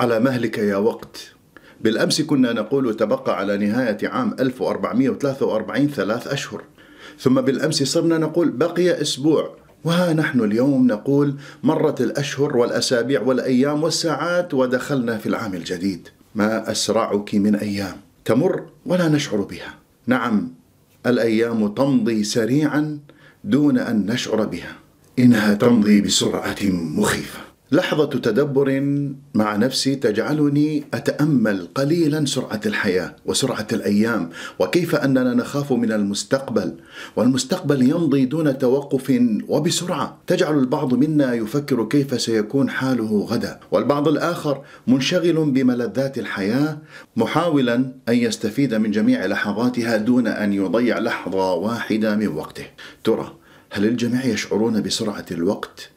على مهلك يا وقت. بالأمس كنا نقول تبقى على نهاية عام 1443 ثلاث أشهر. ثم بالأمس صرنا نقول بقي أسبوع. وها نحن اليوم نقول مرت الأشهر والأسابيع والأيام والساعات ودخلنا في العام الجديد. ما أسرعك من أيام تمر ولا نشعر بها. نعم الأيام تمضي سريعا دون أن نشعر بها. إنها تمضي بسرعة مخيفة. لحظة تدبر مع نفسي تجعلني أتأمل قليلا سرعة الحياة وسرعة الأيام وكيف أننا نخاف من المستقبل؟ والمستقبل يمضي دون توقف وبسرعة. تجعل البعض منا يفكر كيف سيكون حاله غدا. والبعض الآخر منشغل بملذات الحياة محاولا أن يستفيد من جميع لحظاتها دون أن يضيع لحظة واحدة من وقته. ترى هل الجميع يشعرون بسرعة الوقت؟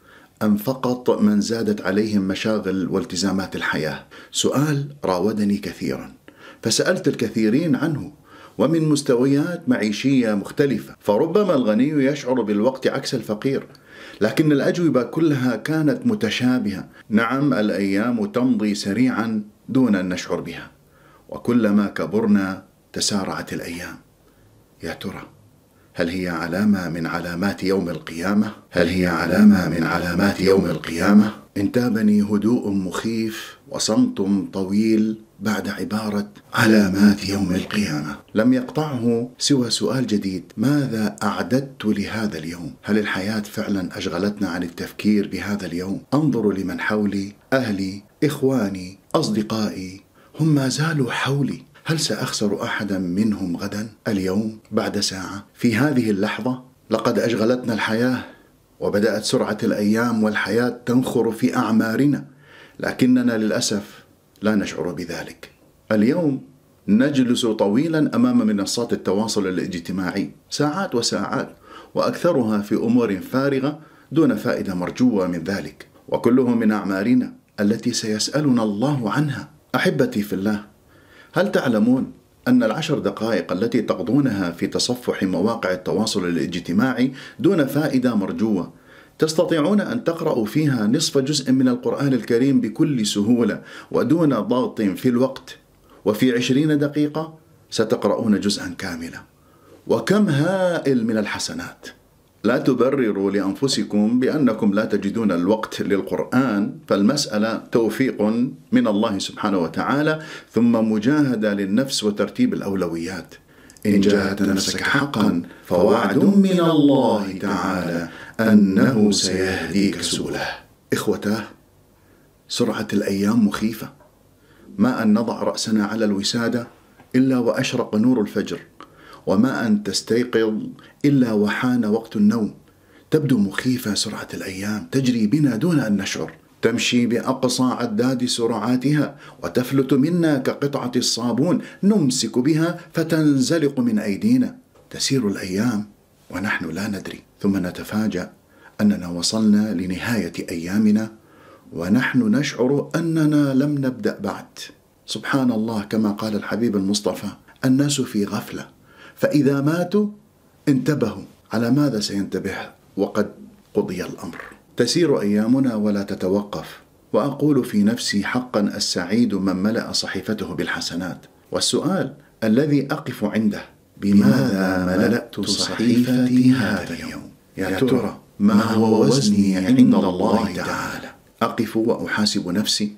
أم فقط من زادت عليهم مشاغل والتزامات الحياة؟ سؤال راودني كثيرا. فسألت الكثيرين عنه ومن مستويات معيشية مختلفة. فربما الغني يشعر بالوقت عكس الفقير لكن الأجوبة كلها كانت متشابهة. نعم الأيام تمضي سريعا دون أن نشعر بها. وكلما كبرنا تسارعت الأيام. يا ترى هل هي علامة من علامات يوم القيامة؟ هل هي علامة من علامات يوم القيامة؟ انتابني هدوء مخيف وصمت طويل بعد عبارة علامات يوم القيامة لم يقطعه سوى سؤال جديد ماذا أعددت لهذا اليوم؟ هل الحياة فعلا أشغلتنا عن التفكير بهذا اليوم؟ أنظر لمن حولي أهلي إخواني أصدقائي هم ما زالوا حولي هل سأخسر أحدا منهم غدا اليوم بعد ساعة؟ في هذه اللحظة لقد أشغلتنا الحياة وبدأت سرعة الأيام والحياة تنخر في أعمارنا لكننا للأسف لا نشعر بذلك. اليوم نجلس طويلا أمام منصات التواصل الاجتماعي ساعات وساعات وأكثرها في أمور فارغة دون فائدة مرجوة من ذلك وكله من أعمارنا التي سيسألنا الله عنها. أحبتي في الله هل تعلمون أن العشر دقائق التي تقضونها في تصفح مواقع التواصل الاجتماعي دون فائدة مرجوة؟ تستطيعون أن تقرأوا فيها نصف جزء من القرآن الكريم بكل سهولة ودون ضغط في الوقت. وفي عشرين دقيقة ستقرؤون جزءا كاملا. وكم هائل من الحسنات. لا تبرروا لأنفسكم بأنكم لا تجدون الوقت للقرآن فالمسألة توفيق من الله سبحانه وتعالى ثم مجاهدة للنفس وترتيب الأولويات. إن جاهدت نفسك حقا فوعد من الله تعالى أنه سيهديك سبله. اخوتاه سرعة الأيام مخيفة. ما أن نضع رأسنا على الوسادة إلا وأشرق نور الفجر. وما أن تستيقظ إلا وحان وقت النوم. تبدو مخيفة سرعة الأيام تجري بنا دون أن نشعر. تمشي بأقصى عداد سرعاتها وتفلت منا كقطعة الصابون. نمسك بها فتنزلق من أيدينا. تسير الأيام ونحن لا ندري. ثم نتفاجأ أننا وصلنا لنهاية أيامنا ونحن نشعر أننا لم نبدأ بعد. سبحان الله كما قال الحبيب المصطفى الناس في غفلة. فإذا ماتوا انتبهوا على ماذا سينتبه وقد قضي الأمر. تسير أيامنا ولا تتوقف وأقول في نفسي حقا السعيد من ملأ صحيفته بالحسنات. والسؤال الذي أقف عنده بماذا ملأت صحيفتي هذا اليوم؟ يا ترى ما هو وزني عند الله تعالى. أقف وأحاسب نفسي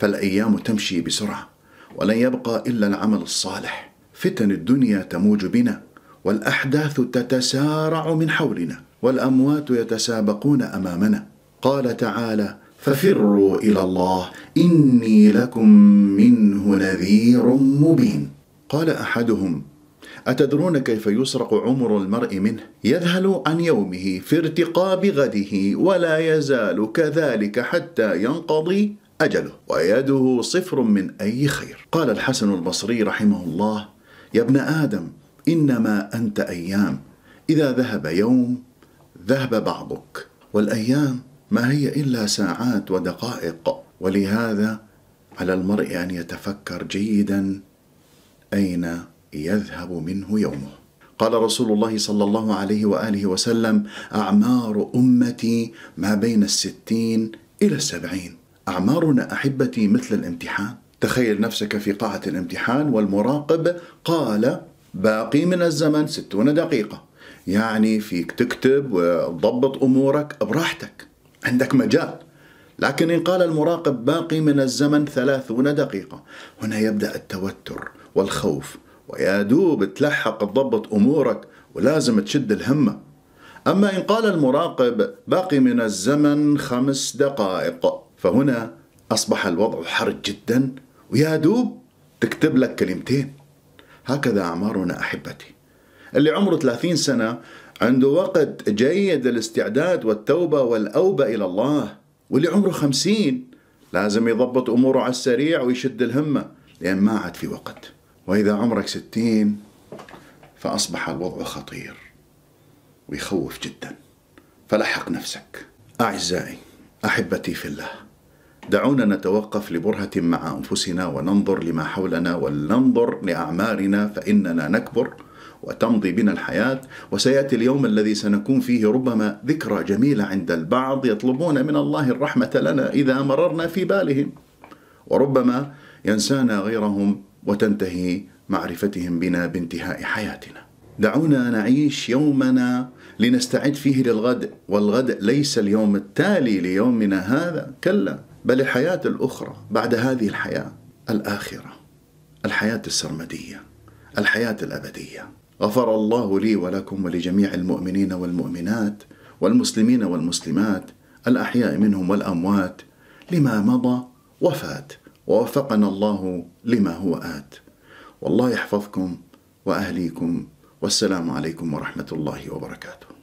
فالأيام تمشي بسرعة ولن يبقى إلا العمل الصالح. فتن الدنيا تموج بنا والأحداث تتسارع من حولنا والأموات يتسابقون أمامنا. قال تعالى ففروا إلى الله إني لكم منه نذير مبين. قال أحدهم أتدرون كيف يسرق عمر المرء منه؟ يذهل عن يومه في ارتقاب غده ولا يزال كذلك حتى ينقضي أجله ويده صفر من أي خير. قال الحسن البصري رحمه الله يا ابن آدم إنما أنت أيام. إذا ذهب يوم ذهب بعضك. والأيام ما هي إلا ساعات ودقائق. ولهذا على المرء أن يتفكر جيدا أين يذهب منه يومه. قال رسول الله صلى الله عليه وآله وسلم أعمار أمتي ما بين الستين إلى السبعين. أعمارنا أحبتي مثل الامتحان. تخيل نفسك في قاعة الامتحان والمراقب قال باقي من الزمن ستون دقيقة. يعني فيك تكتب وتضبط أمورك براحتك. عندك مجال. لكن إن قال المراقب باقي من الزمن ثلاثون دقيقة هنا يبدأ التوتر والخوف ويا دوب تلحق تضبط أمورك ولازم تشد الهمة. أما إن قال المراقب باقي من الزمن خمس دقائق فهنا أصبح الوضع حرج جدا. ويا دوب تكتب لك كلمتين. هكذا أعمارنا أحبتي. اللي عمره 30 سنة عنده وقت جيد للاستعداد والتوبة والأوبة إلى الله واللي عمره 50 لازم يضبط أموره على السريع ويشد الهمة لأن ما عاد في وقت. وإذا عمرك 60 فأصبح الوضع خطير ويخوف جدا. فلحق نفسك. أعزائي أحبتي في الله دعونا نتوقف لبرهة مع أنفسنا وننظر لما حولنا ولننظر لأعمارنا فإننا نكبر وتمضي بنا الحياة. وسيأتي اليوم الذي سنكون فيه ربما ذكرى جميلة عند البعض يطلبون من الله الرحمة لنا إذا مررنا في بالهم. وربما ينسانا غيرهم وتنتهي معرفتهم بنا بانتهاء حياتنا. دعونا نعيش يومنا لنستعد فيه للغد والغد ليس اليوم التالي ليومنا هذا. كلا. بل الحياة الأخرى بعد هذه الحياة الآخرة الحياة السرمدية الحياة الأبدية. غفر الله لي ولكم ولجميع المؤمنين والمؤمنات والمسلمين والمسلمات الأحياء منهم والأموات لما مضى وفات ووفقنا الله لما هو آت. والله يحفظكم وأهليكم والسلام عليكم ورحمة الله وبركاته.